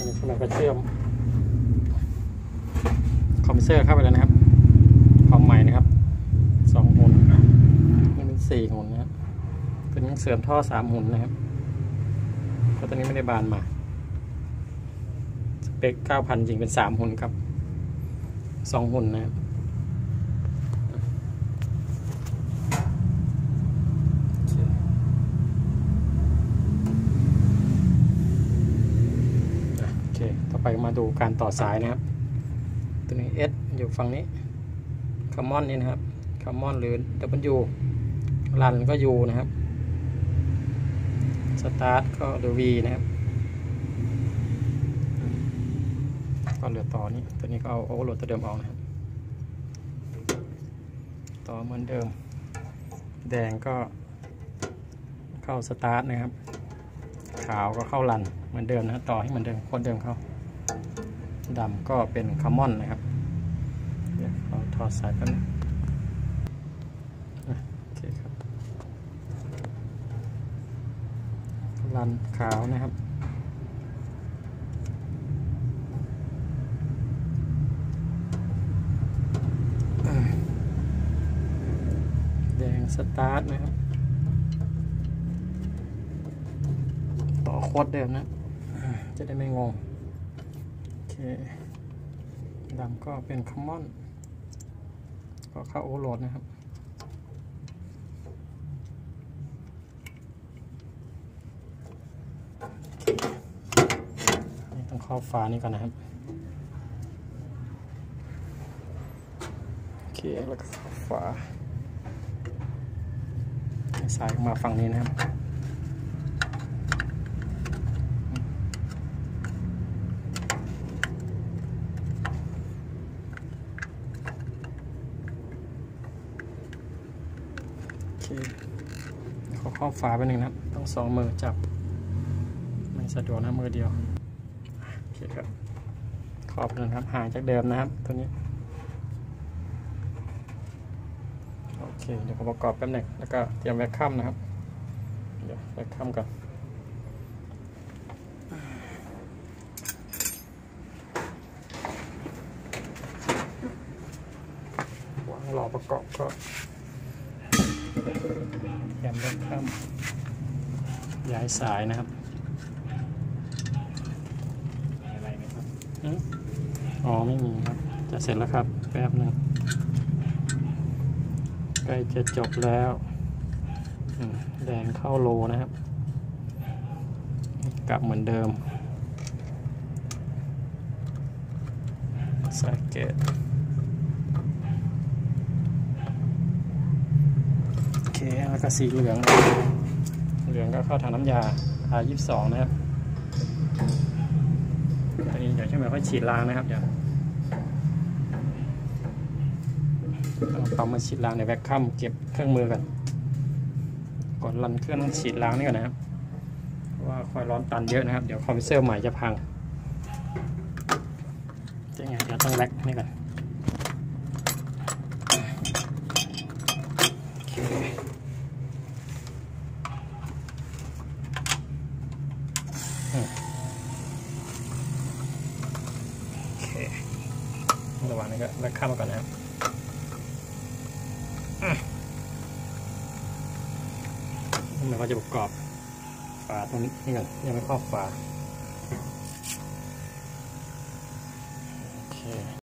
อันนี้เราก็เชื่อมคอมเพรสเซอร์เข้าไปแล้วนะครับความใหม่นะครับสองหุ่นนี่เป็นสี่หุ่นนะครับตัวนี้เสริมท่อสามหุ่นนะครับเพราะตัวนี้ไม่ได้บานมาสเปคเก้าพันจริงเป็นสามหุ่นครับสองหุ่นนะครับ เค ต่อไปมาดูการต่อสายนะครับ ตัวนี้ S อยู่ฝั่งนี้ Common นี่นะครับ Common หรือ W รันก็ U นะครับ Start ก็หรือ V นะครับ ก็เหลือต่อนี้ ตัวนี้ก็เอาโอเวอร์โหลดตัวเดิมออกนะครับ ต่อเหมือนเดิม แดงก็เข้าสตาร์ทนะครับ ขาวก็เข้า run เหมือนเดิมนะต่อให้เหมือนเดิมคนเดิมเข้าดำก็เป็น common นะครับเดี๋ยวเราถอดสายแป๊บนึงอะโอเคครับ run ขาวนะครับแดงสตาร์ทนะครับ ต่อ โคตรเดิมนะ จะได้ไม่งง โอเคดำก็เป็นคอมมอน ก็เข้าโอเวอร์โหลดนะครับนี่ต้องเข้าฝานี่ก่อนนะครับ โอเค แล้วก็เข้าฝาสายออกมาฝั่งนี้นะครับ โอคขอข้าฝาไปหนึ่งนะต้องสองมือจับ ไม่สะดวกนะมือเดียวโอเคครับ ขอบนึงครับห่างจากเดิมนะครับ ตัวนี้ โอเค เดี๋ยวผมประกอบแป๊บหนึ่งแล้วก็เตรียมแวคคัมนะครับ เดี๋ยวแวคคัมก่อนวางรอประกอบก็ แยมเล็กข้ามย้ายสายนะครับอะไรไหมครับอ๋อไม่มีครับ จะเสร็จแล้วครับ แป๊บหนึงใกล้จะจบแล้วอืมแดงเข้าโลนะครับ กลับเหมือนเดิมสายเกต โอเค แล้วก็สีเหลือง เหลืองก็เข้าถังน้ำยา R22 นะครับอันนี้เดี๋ยวช่างแบบค่อยฉีดล้างนะครับเดี๋ยวเอาปั๊มมาฉีดล้างในแวคคัมเก็บเครื่องมือกันก่อนรันเครื่องฉีดล้างนี่ก่อนนะครับว่าคอยร้อนตันเยอะนะครับ เดี๋ยวคอมพิวเตอร์ใหม่จะพังจะไงเดี๋ยวต้องแลกนี่ก่อน ระหว่างนี้ก็แลกข้ามมาก่อนนะครับเราก็จะประกอบฝาตรงนี้นี่ก่อนยังไม่ครอบฝาโอเค